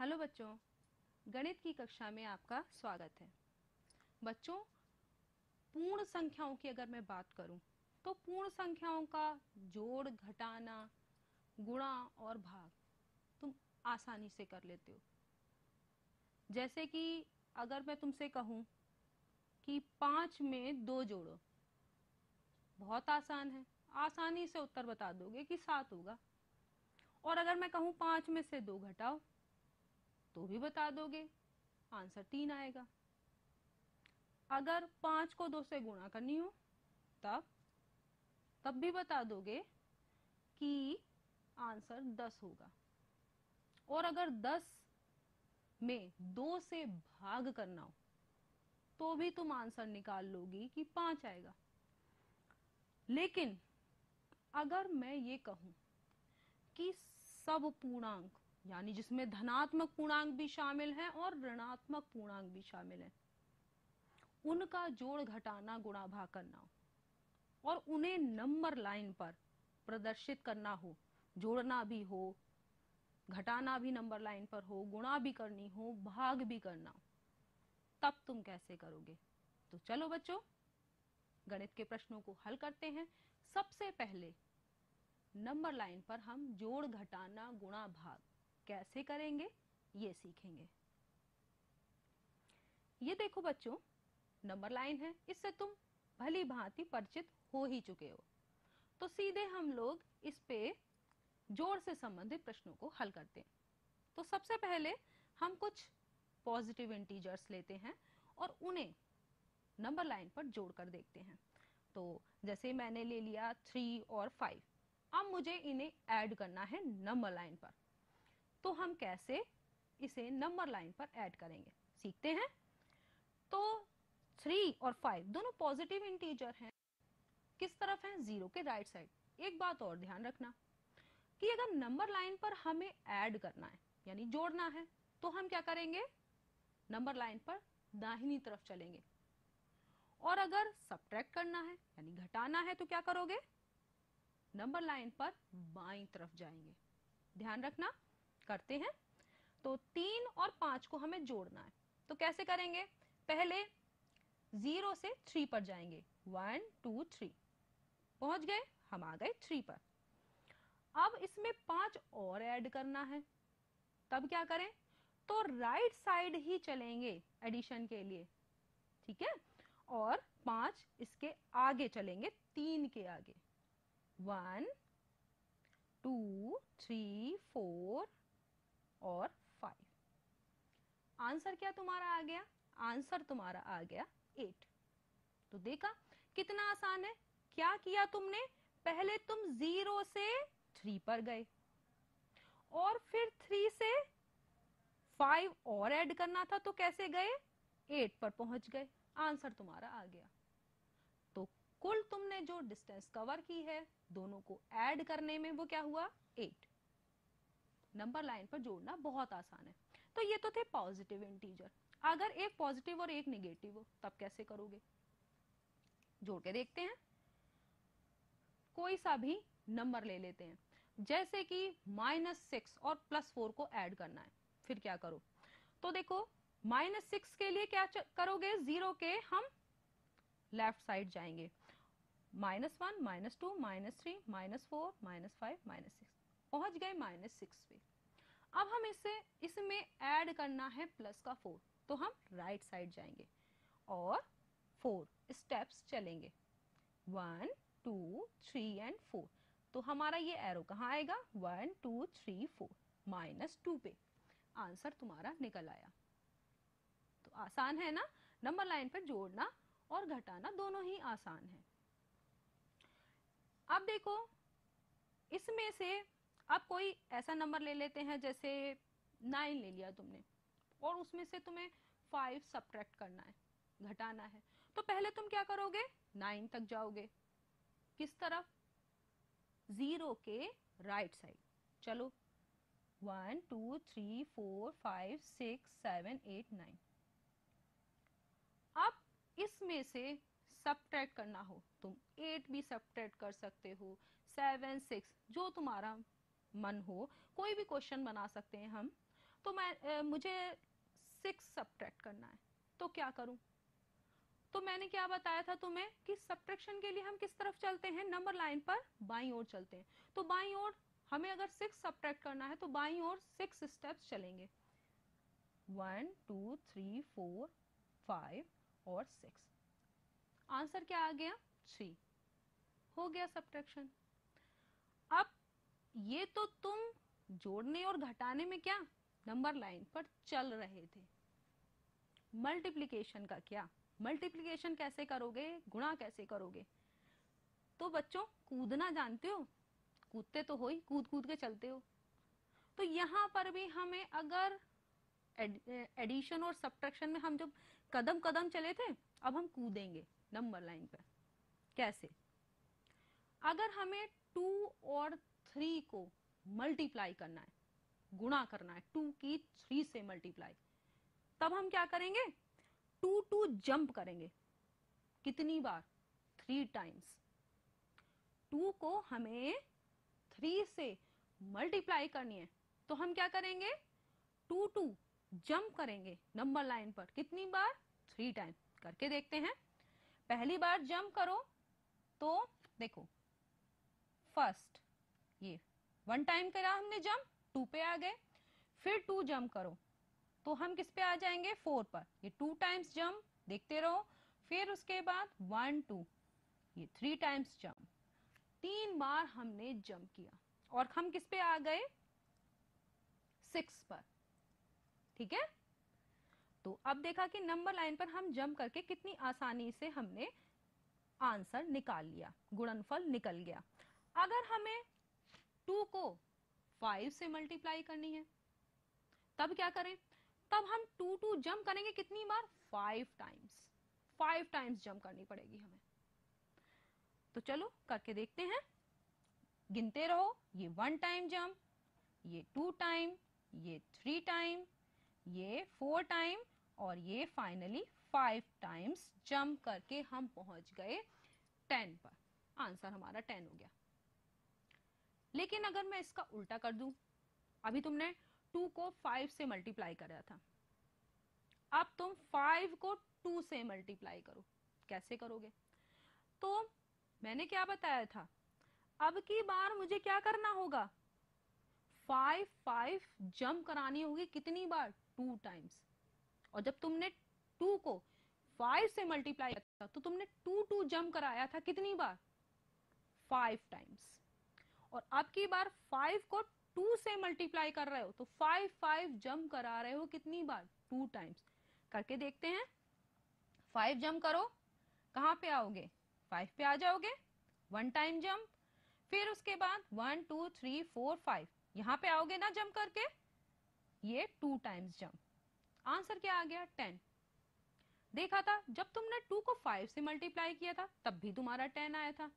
Hello बच्चों, गणित की कक्षा में आपका स्वागत है। बच्चों, पूर्ण संख्याओं की अगर मैं बात करूँ तो पूर्ण संख्याओं का जोड़, घटाना, गुणा और भाग तुम आसानी से कर लेते हो। जैसे कि अगर मैं तुमसे कहूँ कि पाँच में दो जोड़ो, बहुत आसान है। आसानी से उत्तर बता दोगे कि सात होगा। और अगर मैं कहूँ पाँच में से दो घटाओ तो भी बता दोगे। आंसर तीन आएगा। अगर पाँच को दो से गुणा करनी हो, तब तब भी बता दोगे कि आंसर दस होगा। और अगर दस में दो से भाग करना हो तो भी तुम आंसर निकाल लोगी कि पाँच आएगा। लेकिन अगर मैं ये कहूँ कि सब पूर्णांक यानी जिसमें धनात्मक पूर्णांक भी शामिल है और ऋणात्मक पूर्णांक भी शामिल है। उनका जोड़ घटाना गुणा भाग करना हो और उन्हें नंबर लाइन पर प्रदर्शित करना हो, जोड़ना भी हो, घटाना भी नंबर लाइन पर हो, गुणा भी करनी हो, भाग भी करना हो, तब तुम कैसे करोगे? तो चलो बच्चों, गणित के प्रश्नों को हल करते हैं। सबसे पहले नंबर लाइन पर हम जोड़ घटाना गुणा भाग कैसे करेंगे, ये सीखेंगे। ये देखो बच्चों, नंबर लाइन है, इससे तुम भली भांति परिचित हो ही चुके हो। तो सीधे हम लोग इस पे जोड़ से संबंधित प्रश्नों को हल करते हैं। तो सबसे पहले हम कुछ पॉजिटिव इंटीजर्स लेते हैं और उन्हें नंबर लाइन पर जोड़कर देखते हैं। तो जैसे मैंने ले लिया थ्री और फाइव अब मुझे इन्हें ऐड करना है नंबर लाइन पर। तो हम कैसे इसे नंबर लाइन पर ऐड करेंगे? सीखते हैं। तो थ्री और फाइव दोनों पॉजिटिव इंटीजर हैं। किस तरफ़ हैं? ज़ीरो के राइट साइड एक बात और ध्यान रखना कि अगर नंबर लाइन पर हमें ऐड करना है, यानी जोड़ना है तो हम क्या करेंगे? नंबर लाइन पर दाहिनी तरफ़ चलेंगे। और अगर सब्ट्रैक्ट करना है, यानी घटाना है तो क्या करोगे? नंबर लाइन पर बाई तरफ़ जाएँगे। ध्यान रखना करते हैं तो तीन और पाँच को हमें जोड़ना है। तो कैसे करेंगे? पहले ज़ीरो से थ्री पर जाएँगे। One, two, three. पहुँच गए? हम आ गए थ्री पर। अब इसमें पाँच और ऐड करना है। तब क्या करें? तो राइट साइड ही चलेंगे एडिशन के लिए। ठीक है? और पाँच इसके आगे चलेंगे, तीन के आगे। वन, टू, थ्री, फोर और फाइव आंसर क्या तुम्हारा आ गया? आंसर तुम्हारा आ गया एट तो देखा कितना आसान है। क्या किया तुमने? पहले तुम ज़ीरो से थ्री पर गए। और फिर थ्री से फाइव और ऐड करना था तो कैसे गए? एट पर पहुँच गए। आंसर तुम्हारा आ गया। तो कुल तुमने जो डिस्टेंस कवर की है, दोनों को ऐड करने में वो क्या हुआ? एट नंबर लाइन पर जोड़ना बहुत आसान है। तो ये तो थे पॉजिटिव इंटीजर अगर एक पॉजिटिव और एक निगेटिव हो, तब कैसे करोगे? जोड़ के देखते हैं। कोई सा भी नंबर ले लेते हैं। जैसे कि माइनस सिक्स और प्लस फोर को ऐड करना है। फिर क्या करो? तो देखो माइनस सिक्स के लिए क्या करोगे? ज़ीरो के हम लेफ़्ट साइड जाएँगे। Minus one minus two minus three minus four minus five minus six पहुँच गए माइनस सिक्स पे। अब हम इसे, इसमें ऐड करना है प्लस का फोर तो हम राइट right साइड जाएँगे और फोर स्टेप्स चलेंगे। One two three and four तो हमारा ये एरो कहाँ आएगा? One two three four minus two पे। आंसर तुम्हारा निकल आया। तो आसान है ना? नंबर लाइन पर जोड़ना और घटाना दोनों ही आसान है। अब देखो, इसमें से अब कोई ऐसा नंबर ले लेते हैं, जैसे नाइन ले लिया तुमने, और उसमें से तुम्हें फाइव सब्ट्रैक्ट करना है, घटाना है। तो पहले तुम क्या करोगे? नाइन तक जाओगे। किस तरफ़? ज़ीरो के राइट साइड चलो। One two three four five six seven eight nine अब इसमें से सब्ट्रैक्ट करना हो। तुम एट भी सब्ट्रैक्ट कर सकते हो। सेवन सिक्स जो तुम्हारा मन हो कोई भी क्वेश्चन बना सकते हैं हम। तो मैं आ, मुझे सिक्स सब्ट्रैक्ट करना है। तो क्या करूँ? तो मैंने क्या बताया था तुम्हें कि सब्ट्रैक्शन के लिए हम किस तरफ़ चलते हैं? नंबर लाइन पर बाई ओर चलते हैं। तो बाई ओर हमें अगर सिक्स सब्ट्रैक्ट करना है तो बाई ओर सिक्स स्टेप्स चलेंगे। One two three four five और सिक्स आंसर क्या आ गया? थ्री हो गया सब्ट्रैक्शन ये तो तुम जोड़ने और घटाने में क्या नंबर लाइन पर चल रहे थे। मल्टीप्लिकेशन का क्या? मल्टीप्लिकेशन कैसे करोगे? गुणा कैसे करोगे? तो बच्चों, कूदना जानते हो? कूदते तो हो ही कूद कूद के चलते हो। तो यहाँ पर भी हमें अगर एडिशन और सब्ट्रैक्शन में हम जब कदम कदम चले थे, अब हम कूदेंगे नंबर लाइन पर। कैसे? अगर हमें टू और थ्री को मल्टीप्लाई करना है, गुणा करना है टू की थ्री से मल्टीप्लाई तब हम क्या करेंगे? टू टू जंप करेंगे। कितनी बार? थ्री टाइम्स टू को हमें थ्री से मल्टीप्लाई करनी है। तो हम क्या करेंगे? टू टू जंप करेंगे नंबर लाइन पर। कितनी बार? थ्री टाइम करके देखते हैं। पहली बार जंप करो तो देखो। फ़र्स्ट ये। वन टाइम करा हमने जंप टू पे आ गए। फिर टू जंप करो। तो हम किस पे आ जाएँगे? फोर पर। ये टू टाइम्स जंप देखते रहो। फिर उसके बाद वन टू ये थ्री टाइम्स जंप तीन बार हमने जंप किया। और हम किस पे आ गए? सिक्स पर। ठीक है? तो अब देखा कि नंबर लाइन पर हम जंप करके कितनी आसानी से हमने आंसर निकाल लिया। गुणनफल निकल गया। अगर हमें टू को फाइव से मल्टीप्लाई करनी है। तब क्या करें? तब हम टू टू जम्प करेंगे कितनी बार? Five times. Five times jump करनी पड़ेगी हमें। तो चलो करके देखते हैं। गिनते रहो। ये वन टाइम जंप, ये टू टाइम, ये थ्री टाइम, ये फोर टाइम और ये फाइनली फाइव टाइम्स जंप करके हम पहुँच गए टेन पर। आंसर हमारा टेन हो गया। लेकिन अगर मैं इसका उल्टा कर दूँ, अभी तुमने टू को फाइव से मल्टीप्लाई करा था। अब तुम फाइव को टू से मल्टीप्लाई करो। कैसे करोगे? तो मैंने क्या बताया था? अब की बार मुझे क्या करना होगा? फाइव फाइव जंप करानी होगी कितनी बार? Two times. और जब तुमने टू को फाइव से मल्टीप्लाई किया था तो तुमने टू टू जंप कराया था कितनी बार? Five times. और अब की बार फाइव को टू से मल्टीप्लाई कर रहे हो तो फाइव फाइव जम करा रहे हो कितनी बार? टू टाइम्स करके देखते हैं। फाइव जम करो। कहाँ पे आओगे? फाइव पे आ जाओगे। वन टाइम जंप फिर उसके बाद one two three four five यहाँ पे आओगे ना जंप करके? ये टू टाइम्स जंप आंसर क्या आ गया? टेन देखा था, जब तुमने टू को फाइव से मल्टीप्लाई किया था, तब भी तुम्हारा टेन आया था।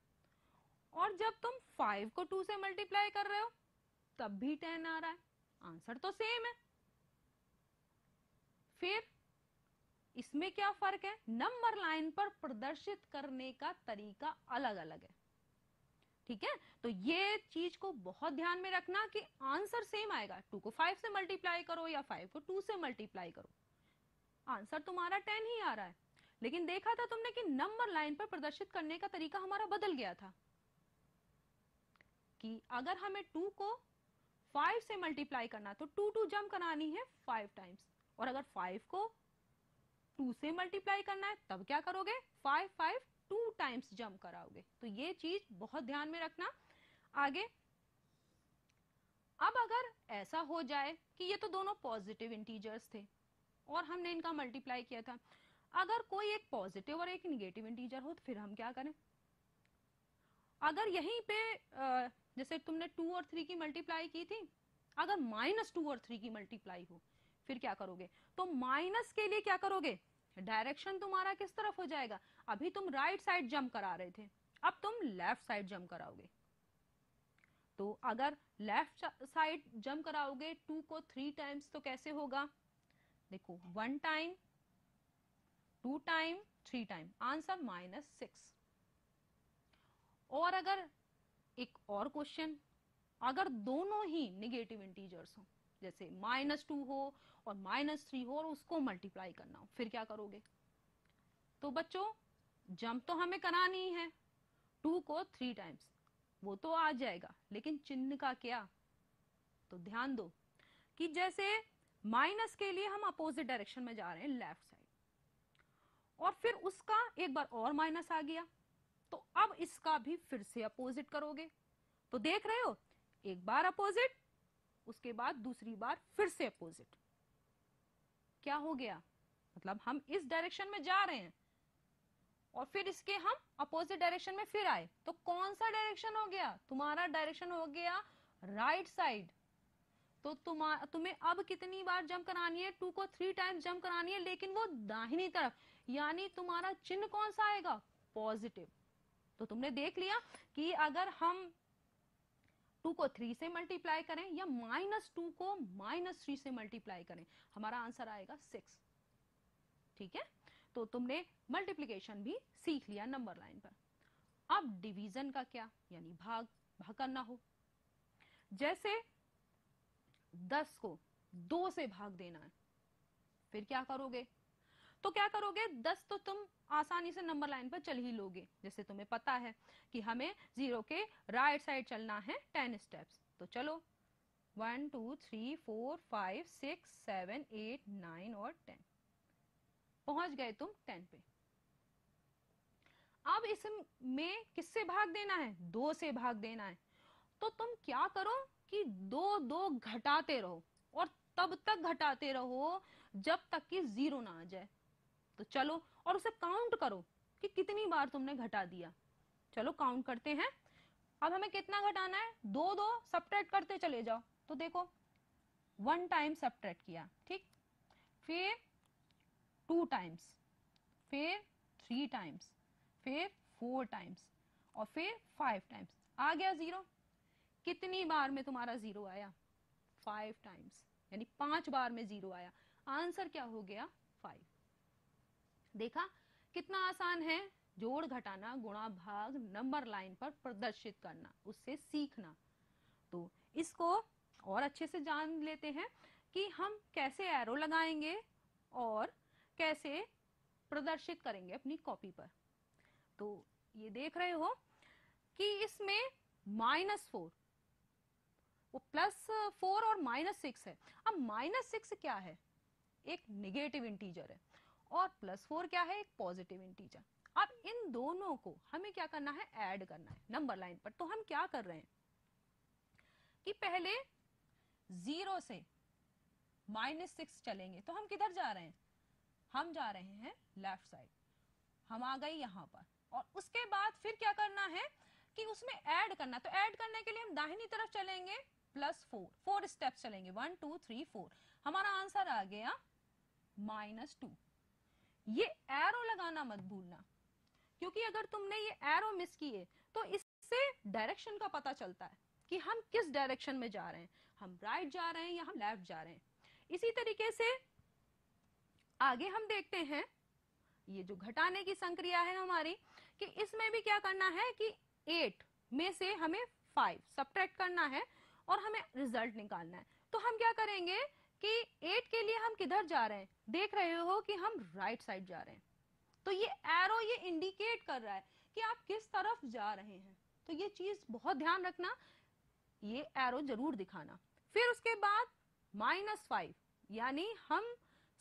और जब तुम फाइव को टू से मल्टीप्लाई कर रहे हो, तब भी टेन आ रहा है। आंसर तो सेम है। फिर इसमें क्या फ़र्क है? नंबर लाइन पर प्रदर्शित करने का तरीका अलग अलग है। ठीक है? तो ये चीज़ को बहुत ध्यान में रखना कि आंसर सेम आएगा। टू को फाइव से मल्टीप्लाई करो या फाइव को टू से मल्टीप्लाई करो। आंसर तुम्हारा टेन ही आ रहा है। लेकिन देखा था तुमने कि नंबर लाइन पर प्रदर्शित करने का तरीका हमारा बदल गया था। कि अगर हमें टू को फाइव से मल्टीप्लाई करना तो टू टू जम करानी है फाइव टाइम्स और अगर फाइव को टू से मल्टीप्लाई करना है, तब क्या करोगे? फाइव फाइव टू टाइम्स जम कराओगे. तो ये चीज़ बहुत ध्यान में रखना. आगे, अब अगर ऐसा हो जाए कि ये तो दोनों पॉजिटिव इंटीजर्स थे, और हमने इनका मल्टीप्लाई किया था, अगर कोई एक पॉजिटिव और एक निगेटिव इंटीजर हो तो फिर हम क्या करें? अगर यहीं पे जैसे तुमने टू और थ्री की मल्टीप्लाई की थी, अगर माइनस टू और थ्री की मल्टीप्लाई हो, फिर क्या करोगे? तो माइनस के लिए क्या करोगे? डायरेक्शन तुम्हारा किस तरफ़ हो जाएगा? अभी तुम राइट साइड जंप करा रहे थे, अब तुम लेफ़्ट साइड जंप कराओगे। तो अगर लेफ़्ट साइड जंप कराओगे, टू को थ्री टाइम्स तो कैसे होगा? देखो, one time, two time, three time, answer minus six. और अगर एक और क्वेश्चन अगर दोनों ही निगेटिव इंटीजर्स हो, जैसे माइनस टू हो और माइनस थ्री हो और उसको मल्टीप्लाई करना हो, फिर क्या करोगे? तो बच्चों जंप तो हमें करानी ही टू को थ्री टाइम्स वो तो आ जाएगा, लेकिन चिन्ह का क्या? तो ध्यान दो कि जैसे माइनस के लिए हम अपोजिट डायरेक्शन में जा रहे हैं लेफ़्ट साइड और फिर उसका एक बार और माइनस आ गया। तो अब इसका भी फिर से अपोजिट करोगे। तो देख रहे हो, एक बार अपोजिट उसके बाद दूसरी बार फिर से अपोजिट क्या हो गया? मतलब हम इस डायरेक्शन में जा रहे हैं और फिर इसके हम अपोजिट डायरेक्शन में फिर आए। तो कौन सा डायरेक्शन हो गया? तुम्हारा डायरेक्शन हो गया राइट साइड तो तुम तुम्हें अब कितनी बार जंप करानी है? टू को थ्री टाइम्स जंप करानी है, लेकिन वो दाहिनी तरफ़, यानी तुम्हारा चिन्ह कौन सा आएगा? पॉजिटिव तो तुमने देख लिया कि अगर हम टू को थ्री से मल्टीप्लाई करें या माइनस टू को माइनस थ्री से मल्टीप्लाई करें, हमारा आंसर आएगा सिक्स। ठीक है? तो तुमने मल्टीप्लीकेशन भी सीख लिया नंबर लाइन पर। अब डिवीज़न का क्या? यानी भाग भाग करना हो। जैसे दस को दो से भाग देना है, फिर क्या करोगे? तो क्या करोगे? दस तो तुम आसानी से नंबर लाइन पर चल ही लोगे। जैसे तुम्हें पता है कि हमें ज़ीरो के राइट साइड चलना है टेन स्टेप्स तो चलो one two three four five six seven eight nine और टेन पहुँच गए तुम टेन पे। अब इसमें किससे भाग देना है? दो से भाग देना है। तो तुम क्या करो कि दो दो घटाते रहो और तब तक घटाते रहो जब तक कि ज़ीरो ना आ जाए। तो चलो और उसे काउंट करो कि कितनी बार तुमने घटा दिया। चलो काउंट करते हैं। अब हमें कितना घटाना है? दो दो सब्ट्रैक्ट करते चले जाओ। तो देखो वन टाइम सब्ट्रैक्ट किया, ठीक? फिर टू टाइम्स फिर थ्री टाइम्स फिर फोर टाइम्स और फिर फाइव टाइम्स आ गया ज़ीरो कितनी बार में तुम्हारा ज़ीरो आया? फाइव टाइम्स यानी पाँच बार में ज़ीरो आया। आंसर क्या हो गया? देखा कितना आसान है? जोड़ घटाना, गुणा भाग, नंबर लाइन पर प्रदर्शित करना, उससे सीखना। तो इसको और अच्छे से जान लेते हैं कि हम कैसे एरो लगाएँगे और कैसे प्रदर्शित करेंगे अपनी कॉपी पर। तो ये देख रहे हो कि इसमें माइनस फोर वो प्लस फोर और माइनस सिक्स है। अब माइनस सिक्स क्या है? एक निगेटिव इंटीजर है। और प्लस फोर क्या है? एक पॉजिटिव इंटीजर अब इन दोनों को हमें क्या करना है? ऐड करना है नंबर लाइन पर. तो हम क्या कर रहे हैं? कि पहले ज़ीरो से माइनस सिक्स चलेंगे. तो हम किधर जा रहे हैं? हम जा रहे हैं लेफ़्ट साइड हम आ गए यहाँ पर. और उसके बाद फिर क्या करना है? कि उसमें ऐड करना तो ऐड करने के लिए हम दाहिनी तरफ़ चलेंगे प्लस फोर फोर स्टेप चलेंगे. वन टू थ्री फोर हमारा आंसर आ गया माइनस टू ये एरो लगाना मत भूलना। क्योंकि अगर तुमने ये एरो मिस किए तो इससे डायरेक्शन का पता चलता है कि हम किस डायरेक्शन में जा रहे हैं। हम राइट जा रहे हैं या हम लेफ़्ट जा रहे हैं। इसी तरीके से आगे हम देखते हैं, ये जो घटाने की संक्रिया है हमारी, कि इसमें भी क्या करना है कि एट में से हमें फाइव सब्ट्रैक्ट करना है और हमें रिज़ल्ट निकालना है। तो हम क्या करेंगे? कि एट के लिए हम किधर जा रहे हैं? देख रहे हो कि हम राइट साइड जा रहे हैं। तो ये एरो ये इंडिकेट कर रहा है कि आप किस तरफ़ जा रहे हैं। तो ये चीज़ बहुत ध्यान रखना, ये एरो ज़रूर दिखाना। फिर उसके बाद माइनस फाइव यानी हम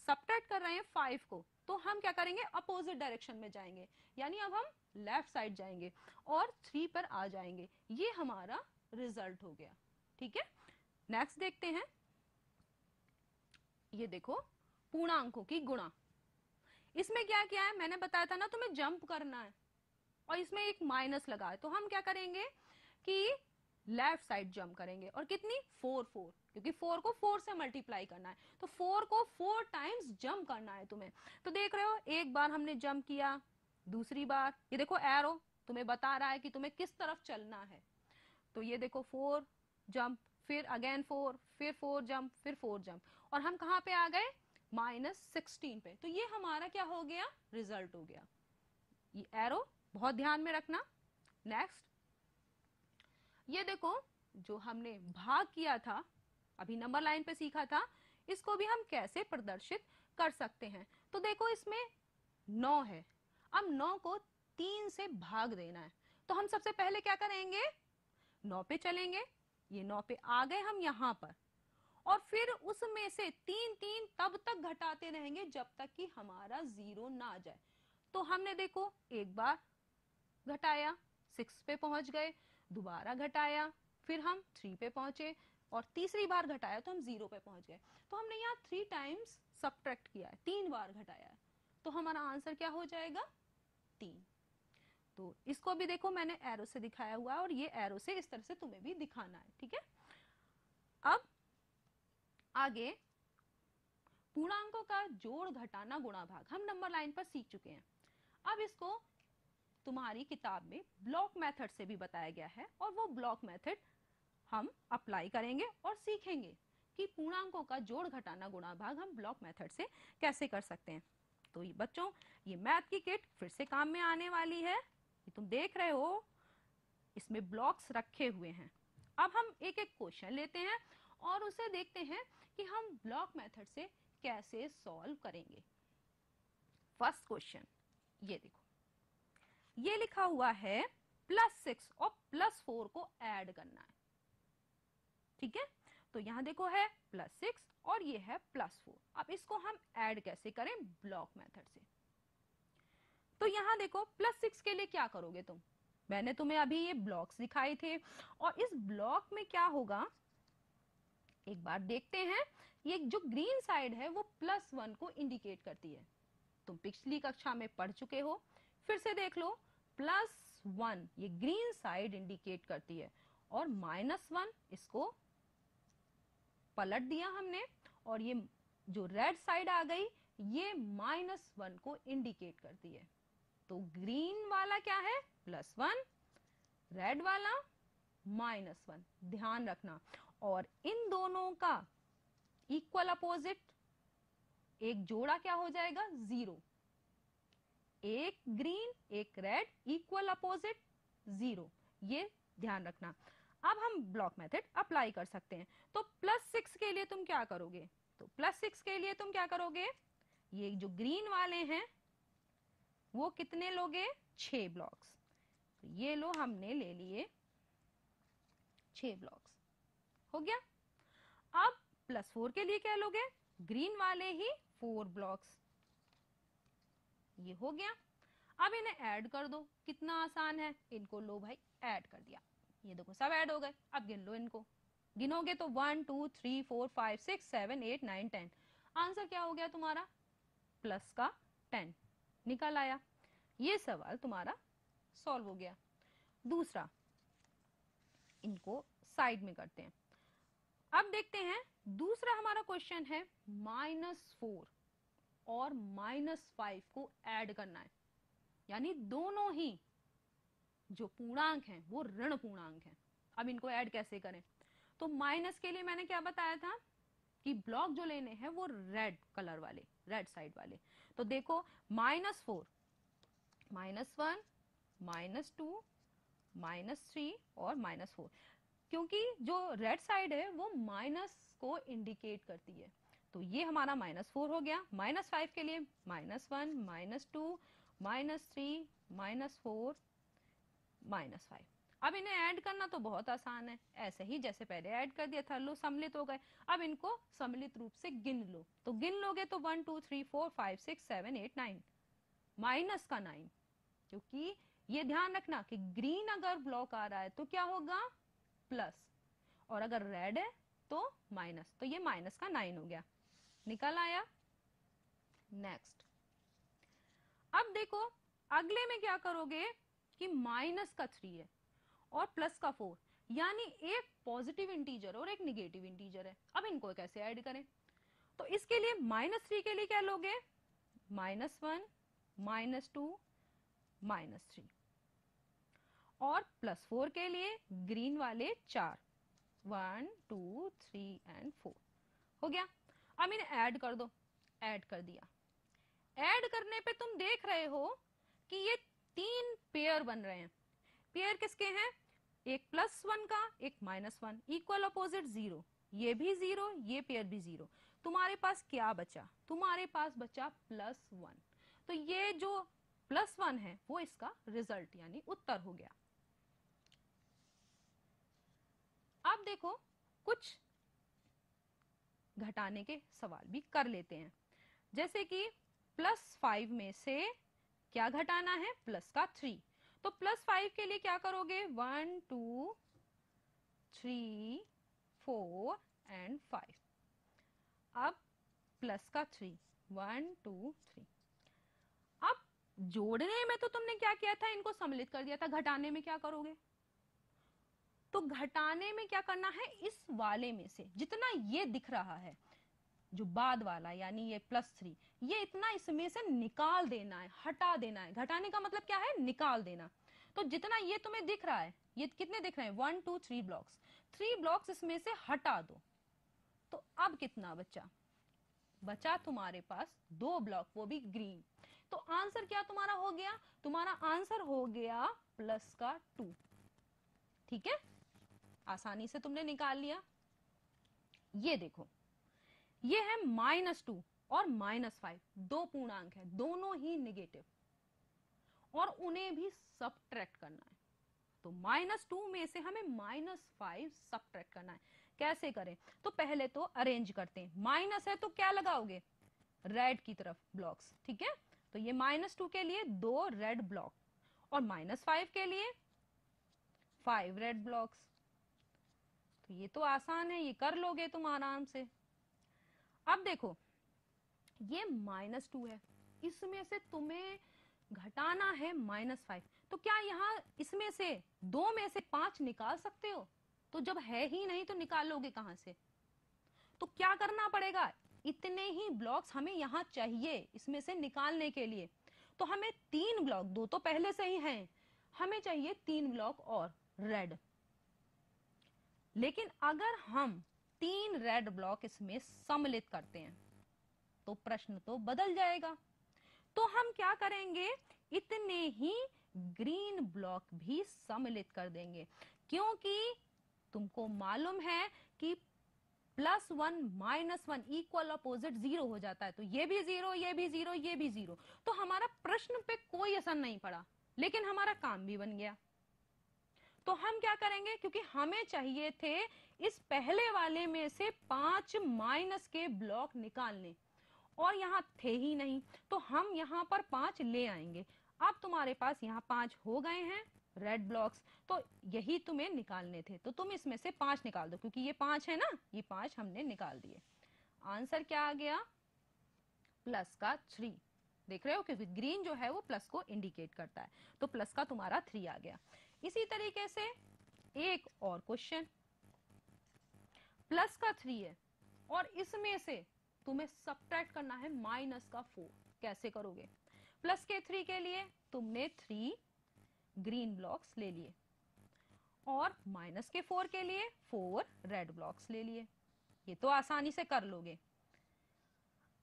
सब्ट्रैक्ट कर रहे हैं फाइव को। तो हम क्या करेंगे? अपोजिट डायरेक्शन में जाएँगे। यानी अब हम लेफ़्ट साइड जाएँगे और थ्री पर आ जाएँगे। ये हमारा रिज़ल्ट हो गया। ठीक है? नेक्स्ट देखते हैं। ये देखो, पूर्णांकों की गुणा। इसमें क्या क्या है? मैंने बताया था ना, तुम्हें जंप करना है। और इसमें एक माइनस लगा है। तो हम क्या करेंगे कि लेफ़्ट साइड जंप करेंगे। और कितनी? फोर फोर क्योंकि फोर को फोर से मल्टीप्लाई करना है। तो फोर को फोर टाइम्स जंप करना है तुम्हें। तो देख रहे हो, एक बार हमने जंप किया, दूसरी बार। ये देखो एरो तुम्हें बता रहा है कि तुम्हें किस तरफ़ चलना है। तो ये देखो फोर जंप फिर अगेन फोर, फिर फोर जंप, फिर फोर जंप। और हम कहाँ पे आ गए? माइनस सिक्सटीन पे। तो ये हमारा क्या हो गया? रिज़ल्ट हो गया। ये एरो बहुत ध्यान में रखना। नेक्स्ट ये देखो, जो हमने भाग किया था, अभी नंबर लाइन पे सीखा था, इसको भी हम कैसे प्रदर्शित कर सकते हैं? तो देखो, इसमें नौ है। अब नौ को तीन से भाग देना है। तो हम सबसे पहले क्या करेंगे? नौ पे चलेंगे। ये नौ पे आ गए हम यहाँ पर। और फिर उसमें से तीन तीन तब तक घटाते रहेंगे जब तक कि हमारा ज़ीरो ना आ जाए। तो हमने देखो, एक बार घटाया, सिक्स पे पहुँच गए, दोबारा घटाया, फिर हम थ्री पे पहुँचे, और तीसरी बार घटाया तो हम ज़ीरो पे पहुँच गए। तो हमने यहाँ थ्री टाइम्स सब्ट्रैक्ट किया है, तीन बार घटाया है। तो हमारा आंसर क्या हो जाएगा? तीन। तो इसको भी देखो, मैंने एरो से दिखाया हुआ और ये एरो से इस तरह से तुम्हें भी दिखाना है, ठीक है? अब आगे, पूर्णांकों का जोड़ घटाना गुणा भाग हम नंबर लाइन पर सीख चुके हैं। अब इसको तुम्हारी किताब में ब्लॉक मेथड से भी बताया गया है और वो ब्लॉक मेथड हम अप्लाई करेंगे और सीखेंगे कि पूर्णांकों का जोड़ घटाना गुणा भाग हम ब्लॉक मेथड से कैसे कर सकते हैं। तो ये बच्चों, ये मैथ की किट फिर से काम में आने वाली है। ये तुम देख रहे हो, इसमें ब्लॉक्स रखे हुए हैं। अब हम एक एक क्वेश्चन लेते हैं और उसे देखते हैं कि हम ब्लॉक मेथड से कैसे सॉल्व करेंगे। फ़र्स्ट क्वेश्चन ये देखो। ये लिखा हुआ है प्लस सिक्स और प्लस फोर को ऐड करना है। ठीक है? तो यहाँ देखो है प्लस सिक्स और ये है प्लस फोर अब इसको हम ऐड कैसे करें ब्लॉक मेथड से? तो यहाँ देखो प्लस सिक्स के लिए क्या करोगे तुम? मैंने तुम्हें अभी ये ब्लॉक्स दिखाए थे। और इस ब्लॉक में क्या होगा? एक बार देखते हैं। ये जो ग्रीन साइड है, वो प्लस वन को इंडिकेट करती है। तुम पिछली कक्षा में पढ़ चुके हो। फिर से देख लो। प्लस वन ये ग्रीन साइड इंडिकेट करती है। और माइनस वन इसको पलट दिया हमने। और ये जो रेड साइड आ गई, ये माइनस वन को इंडिकेट करती है। तो ग्रीन वाला क्या है? प्लस वन रेड वाला माइनस वन ध्यान रखना। और इन दोनों का इक्वल अपोजिट एक जोड़ा क्या हो जाएगा? ज़ीरो एक ग्रीन एक रेड इक्वल अपोजिट ज़ीरो ये ध्यान रखना। अब हम ब्लॉक मेथड अप्लाई कर सकते हैं। तो प्लस सिक्स के लिए तुम क्या करोगे? तो प्लस सिक्स के लिए तुम क्या करोगे? ये जो ग्रीन वाले हैं वो कितने लोगे? छह ब्लॉक्स तो ये लो हमने ले लिए छह ब्लॉक्स हो गया? अब प्लस फोर के लिए क्या लोगे? ग्रीन वाले ही फोर ब्लॉक्स ये हो गया. अब इन्हें ऐड कर दो. कितना आसान है. इनको लो भाई ऐड कर दिया. ये देखो, सब ऐड हो गए. अब गिन लो इनको. गिनोगे तो one two three four five six seven eight nine ten answer क्या हो गया तुम्हारा? प्लस का टेन निकल आया। ये सवाल तुम्हारा सॉल्व हो गया। दूसरा, इनको साइड में करते हैं। अब देखते हैं, दूसरा हमारा क्वेश्चन है माइनस फोर और माइनस फाइव को ऐड करना है। यानी दोनों ही जो पूर्णांक हैं, वो ऋण पूर्णांक हैं। अब इनको ऐड कैसे करें? तो माइनस के लिए मैंने क्या बताया था? कि ब्लॉक जो लेने हैं वो रेड कलर वाले रेड साइड वाले। तो देखो minus four minus one minus two minus three और माइनस फोर क्योंकि जो रेड साइड है, वो माइनस को इंडिकेट करती है। तो ये हमारा माइनस फोर हो गया। माइनस फाइव के लिए minus one minus two minus three minus four minus five अब इन्हें ऐड करना तो बहुत आसान है। ऐसे ही जैसे पहले ऐड कर दिया था, लो, सम्मिलित हो गए। अब इनको सम्मिलित रूप से गिन लो। तो गिन लोगे तो one, two, three, four, five, six, seven, eight, nine. Minus का नाइन। क्योंकि ये ध्यान रखना कि ग्रीन अगर ब्लॉक आ रहा है तो क्या होगा? प्लस। और अगर रेड है तो माइनस। तो ये माइनस का नाइन हो गया। निकल आया। नेक्स्ट। अब देखो, अगले में क्या करोगे कि माइनस का थ्री है। और प्लस का फोर यानी एक पॉजिटिव इंटीजर और एक निगेटिव इंटीजर है। अब इनको कैसे ऐड करें? तो इसके लिए माइनस थ्री के लिए क्या लोगे? Minus one minus two minus three और प्लस फोर के लिए ग्रीन वाले चार। One two three and four हो गया? अब इन्हें ऐड कर दो। ऐड कर दिया। ऐड करने पे तुम देख रहे हो कि ये तीन पेयर बन रहे हैं। पेयर किसके हैं? एक प्लस वन का, एक minus one equal opposite zero ये भी ज़ीरो ये पेयर भी ज़ीरो तुम्हारे पास क्या बचा? तुम्हारे पास बचा प्लस वन तो ये जो प्लस वन है, वो इसका रिज़ल्ट यानी उत्तर हो गया. अब देखो, कुछ घटाने के सवाल भी कर लेते हैं. जैसे कि प्लस फाइव में से क्या घटाना है? प्लस का थ्री तो प्लस फाइव के लिए क्या करोगे? One two three four and five अब प्लस का थ्री वन टू थ्री अब जोड़ने में तो तुमने क्या किया था? इनको सम्मिलित कर दिया था। घटाने में क्या करोगे? तो घटाने में क्या करना है? इस वाले में से, जितना ये दिख रहा है जो बाद वाला, यानी ये प्लस थ्री ये इतना इसमें से निकाल देना है, हटा देना है। घटाने का मतलब क्या है? निकाल देना। तो जितना ये तुम्हें दिख रहा है, ये कितने दिख रहे हैं? One two three blocks three blocks इसमें से हटा दो। तो अब कितना बचा? बचा तुम्हारे पास दो ब्लॉक वो भी ग्रीन तो आंसर क्या तुम्हारा हो गया? तुम्हारा आंसर हो गया प्लस का टू ठीक है? आसानी से तुमने निकाल लिया। ये देखो। ये है माइनस टू और माइनस फाइव। दो पूर्णांक है, दोनों ही निगेटिव और उन्हें भी सब्ट्रैक्ट करना है। तो माइनस टू में से हमें माइनस फाइव सब्ट्रैक्ट करना है। कैसे करें? तो पहले तो अरेंज करते हैं। माइनस है तो क्या लगाओगे? रेड की तरफ़ ब्लॉक्स ठीक है? तो ये माइनस टू के लिए दो रेड ब्लॉक और माइनस फाइव के लिए फाइव रेड ब्लॉक्स तो ये तो आसान है, ये कर लोगे तुम आराम से। अब देखो, ये माइनस टू है। इसमें से तुम्हें घटाना है माइनस फाइव तो क्या यहाँ इसमें से दो में से पाँच निकाल सकते हो? तो जब है ही नहीं तो निकालोगे कहाँ से? तो क्या करना पड़ेगा? इतने ही ब्लॉक्स हमें यहाँ चाहिए इसमें से निकालने के लिए। तो हमें तीन ब्लॉक दो तो पहले से ही हैं। हमें चाहिए तीन ब्लॉक और रेड लेकिन अगर हम तीन रेड ब्लॉक इसमें सम्मिलित करते हैं। तो प्रश्न तो बदल जाएगा। तो हम क्या करेंगे? इतने ही ग्रीन ब्लॉक भी सम्मिलित कर देंगे। क्योंकि तुमको मालूम है कि plus one minus one equal opposite zero हो जाता है। तो ये भी ज़ीरो ये भी ज़ीरो ये भी ज़ीरो तो हमारा प्रश्न पे कोई असर नहीं पड़ा, लेकिन हमारा काम भी बन गया। तो हम क्या करेंगे? क्योंकि हमें चाहिए थे इस पहले वाले में से पाँच माइनस के ब्लॉक निकालने। और यहाँ थे ही नहीं तो हम यहाँ पर पाँच ले आएँगे। अब तुम्हारे पास यहाँ पाँच हो गए हैं रेड ब्लॉक्स तो यही तुम्हें निकालने थे। तो तुम इसमें से पाँच निकाल दो, क्योंकि ये पाँच है ना, ये पाँच हमने निकाल दिए। आंसर क्या आ गया? प्लस का थ्री। देख रहे हो क्योंकि ग्रीन जो है वो प्लस को इंडिकेट करता है। तो प्लस का तुम्हारा थ्री आ गया। इसी तरीके से एक और क्वेश्चन। प्लस का थ्री है। और इसमें से तुम्हें सब्ट्रैक्ट करना है माइनस का फोर कैसे करोगे? प्लस के थ्री के लिए तुमने थ्री ग्रीन ब्लॉक्स ले लिए। और माइनस के फोर के लिए फोर रेड ब्लॉक्स ले लिए। ये तो आसानी से कर लोगे।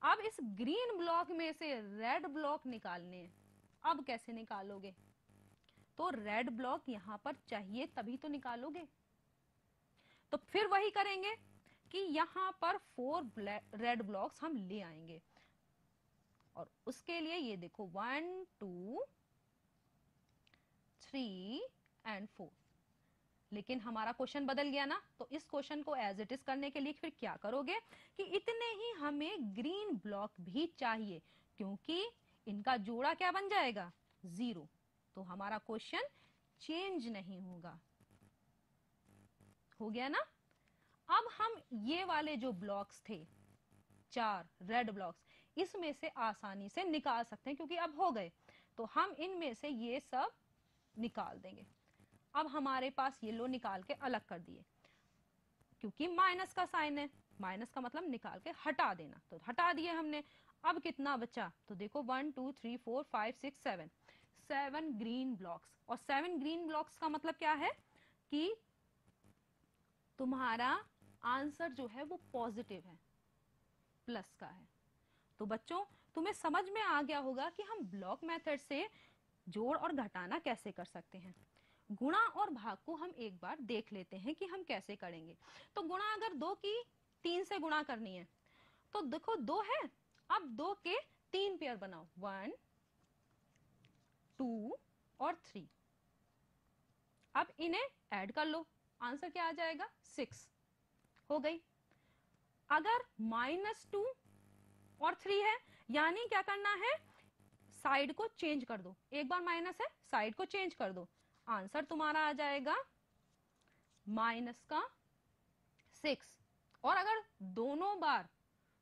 अब इस ग्रीन ब्लॉक में से रेड ब्लॉक निकालने अब कैसे निकालोगे? तो रेड ब्लॉक यहाँ पर चाहिए तभी तो निकालोगे। तो फिर वही करेंगे कि यहाँ पर फोर रेड ब्लॉक्स हम ले आएँगे। और उसके लिए ये देखो one two three and four लेकिन हमारा क्वेश्चन बदल गया ना तो इस क्वेश्चन को एज इट इज़ करने के लिए फिर क्या करोगे कि इतने ही हमें ग्रीन ब्लॉक भी चाहिए, क्योंकि इनका जोड़ा क्या बन जाएगा? ज़ीरो तो हमारा क्वेश्चन चेंज नहीं होगा। हो गया ना? अब हम ये वाले जो ब्लॉक्स थे, चार रेड ब्लॉक्स इसमें से आसानी से निकाल सकते हैं क्योंकि अब हो गए। तो हम इनमें से ये सब निकाल देंगे। अब हमारे पास येलो निकाल के अलग कर दिए। क्योंकि माइनस का साइन है। माइनस का मतलब निकाल के हटा देना। तो हटा दिए हमने। अब कितना बचा? तो देखो one two three four five six seven seven green blocks और सेवन ग्रीन ब्लॉक्स का मतलब क्या है? कि तुम्हारा आंसर जो है वो पॉजिटिव है, प्लस का है। तो बच्चों, तुम्हें समझ में आ गया होगा कि हम ब्लॉक मेथड से जोड़ और घटाना कैसे कर सकते हैं। गुणा और भाग को हम एक बार देख लेते हैं कि हम कैसे करेंगे। तो गुणा अगर दो की तीन से गुणा करनी है तो देखो दो है, अब दो के तीन पेयर बनाओ। वन टू और थ्री अब इन्हें ऐड कर लो। आंसर क्या आ जाएगा? सिक्स। हो गई। अगर माइनस टू और थ्री है, यानी क्या करना है? साइड को चेंज कर दो। एक बार माइनस है, साइड को चेंज कर दो। आंसर तुम्हारा आ जाएगा माइनस का सिक्स। और अगर दोनों बार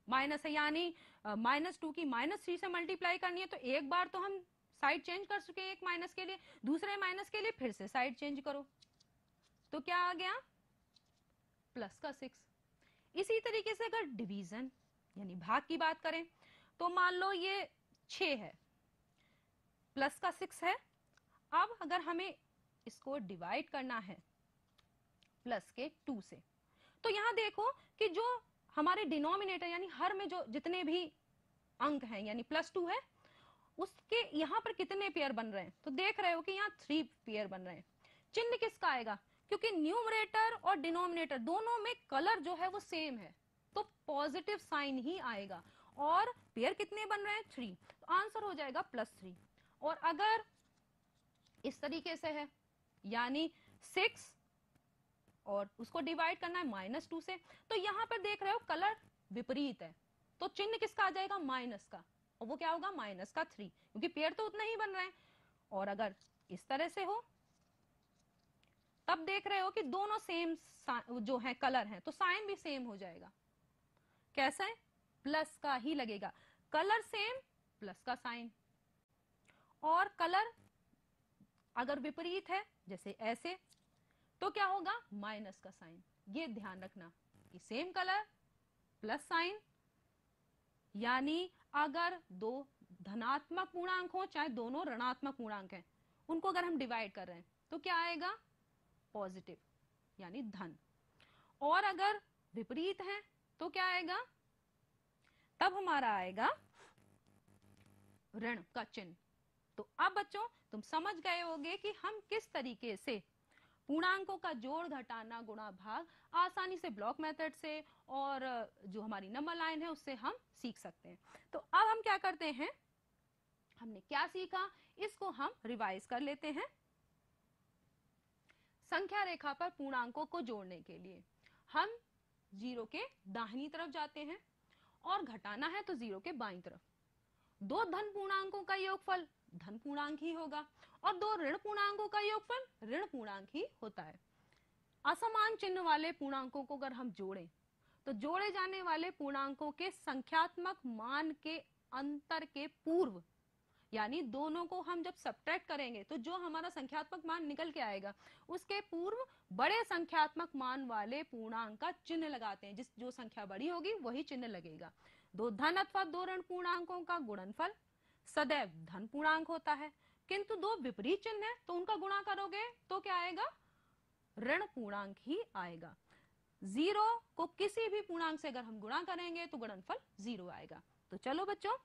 माइनस है, यानी माइनस टू की माइनस थ्री से मल्टीप्लाई करनी है तो एक बार तो हम साइड चेंज कर चुके हैं एक माइनस के लिए। दूसरे माइनस के लिए फिर से साइड चेंज करो। तो क्या आ गया? प्लस का सिक्स इसी तरीके से अगर डिवीज़न यानी भाग की बात करें तो मान लो ये छ है। प्लस का सिक्स है। अब अगर हमें इसको डिवाइड करना है प्लस के टू से तो यहाँ देखो कि जो हमारे डिनोमिनेटर यानी हर में जो जितने भी अंक हैं, यानी प्लस टू है, उसके यहाँ पर कितने पेयर बन रहे हैं? तो देख रहे हो कि यहाँ थ्री पेयर बन रहे हैं। चिन्ह किसका आएगा? क्योंकि न्यूमरेटर और डिनोमिनेटर दोनों में कलर जो है वो सेम है तो पॉजिटिव साइन ही आएगा। और पेयर कितने बन रहे हैं? थ्री। तो आंसर हो जाएगा प्लस थ्री। और अगर इस तरीके से है, यानी सिक्स और उसको डिवाइड करना है माइनस टू से तो यहाँ पर देख रहे हो कलर विपरीत है तो चिन्ह किसका आ जाएगा? माइनस का। और वो क्या होगा? माइनस का थ्री। क्योंकि पेयर तो उतना ही बन रहे हैं। और अगर इस तरह से हो तब देख रहे हो कि दोनों सेम जो है कलर है तो साइन भी सेम हो जाएगा। कैसा है? प्लस का ही लगेगा। कलर सेम प्लस का साइन और कलर अगर विपरीत है, जैसे ऐसे तो क्या होगा? माइनस का साइन ये ध्यान रखना कि सेम कलर प्लस साइन यानी अगर दो धनात्मक पूर्णांक हो, चाहे दोनों ऋणात्मक पूर्णांक हैं, उनको अगर हम डिवाइड कर रहे हैं तो क्या आएगा? पॉजिटिव, यानी धन। और अगर विपरीत है तो क्या आएगा? तब हमारा आएगा ऋण का चिन्ह। तो अब बच्चों, तुम समझ गए होगे कि हम किस तरीके से पूर्णांकों का जोड़ घटाना गुणा भाग आसानी से ब्लॉक मेथड से और जो हमारी नंबर लाइन है, उससे हम सीख सकते हैं। तो अब हम क्या करते हैं? हमने क्या सीखा? इसको हम रिवाइज कर लेते हैं। संख्या रेखा पर पूर्णांकों को जोड़ने के लिए। हम ज़ीरो के दाहिनी तरफ़ जाते हैं और घटाना है तो ज़ीरो के बाई तरफ़। दो धन पूर्णांकों का योगफल धन पूर्णांक ही होगा और दो ऋण पूर्णांकों का योगफल ऋण पूर्णांक ही होता है। असमान चिन्ह वाले पूर्णांकों को अगर हम जोड़ें तो जोड़े जाने वाले पूर्णांकों के संख्यात्मक मान के अंतर के पूर्व यानी दोनों को हम जब सब्ट्रैक्ट करेंगे तो जो हमारा संख्यात्मक मान निकल के आएगा, उसके पूर्व बड़े संख्यात्मक मान वाले पूर्णांक का चिन्ह लगाते हैं। जिस, जो संख्या बड़ी होगी, वही चिन्ह लगेगा। दो धन अथवा दो ऋण पूर्णांकों का गुणनफल, सदैव धन पूर्णांक होता है। किंतु दो विपरीत चिन्ह है तो उनका गुणा करोगे तो क्या आएगा? ऋण पूर्णांक ही आएगा। ज़ीरो को किसी भी पूर्णांक से अगर हम गुणा करेंगे तो गुणनफल ज़ीरो आएगा। तो चलो बच्चों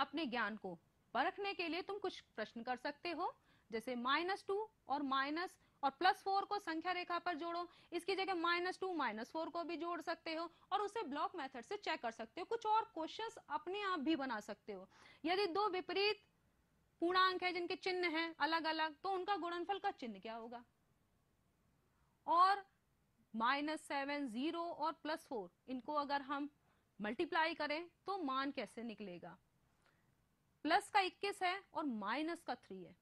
अपने ज्ञान को। परखने के लिए तुम कुछ प्रश्न कर सकते हो, जैसे माइनस टू और माइनस और प्लस फोर को संख्या रेखा पर जोड़ो। इसकी जगह माइनस टू माइनस फोर को भी जोड़ सकते हो और उसे ब्लॉक मेथड से चेक कर सकते हो। कुछ और क्वेश्चंस अपने आप भी बना सकते हो। यदि दो विपरीत पूर्णांक है जिनके चिन्ह हैं अलग अलग तो उनका गुणनफल का चिन्ह क्या होगा? और माइनस सेवन ज़ीरो और प्लस फोर इनको अगर हम मल्टीप्लाई करें तो मान कैसे निकलेगा? प्लस का 21 है और माइनस का 3 है।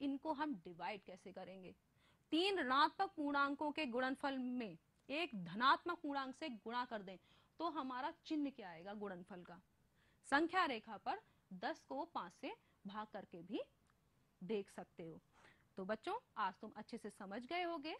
इनको हम डिवाइड कैसे करेंगे? तीन ऋणात्मक पूर्णांकों के गुणनफल में एक धनात्मक पूर्णांक से गुणा कर दें तो हमारा चिन्ह क्या आएगा गुणनफल का? संख्या रेखा पर 10 को 5 से भाग करके भी देख सकते हो। तो बच्चों, आज तुम अच्छे से समझ गए होगे।